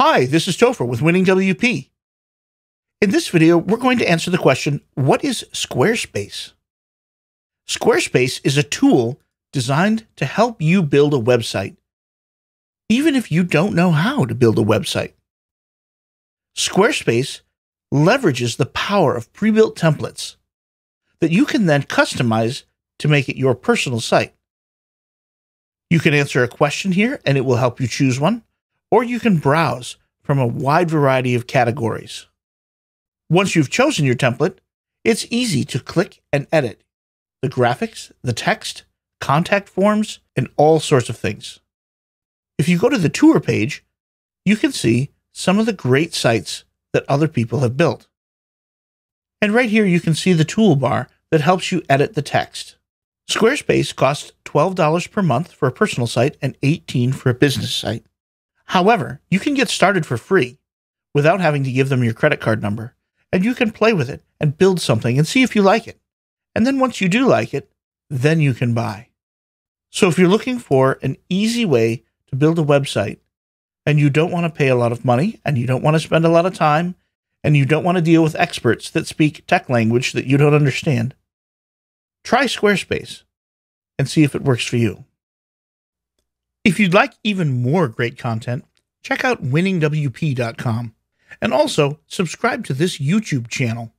Hi, this is Topher with Winning WP. In this video, we're going to answer the question, what is Squarespace? Squarespace is a tool designed to help you build a website, even if you don't know how to build a website. Squarespace leverages the power of pre-built templates that you can then customize to make it your personal site. You can answer a question here and it will help you choose one or you can browse from a wide variety of categories. Once you've chosen your template, it's easy to click and edit the graphics, the text, contact forms, and all sorts of things. If you go to the tour page, you can see some of the great sites that other people have built. And right here, you can see the toolbar that helps you edit the text. Squarespace costs $12 per month for a personal site and $18 for a business site. However, you can get started for free without having to give them your credit card number, and you can play with it and build something and see if you like it. And then once you do like it, then you can buy. So if you're looking for an easy way to build a website and you don't want to pay a lot of money and you don't want to spend a lot of time and you don't want to deal with experts that speak tech language that you don't understand, try Squarespace and see if it works for you. If you'd like even more great content, check out winningwp.com and also subscribe to this YouTube channel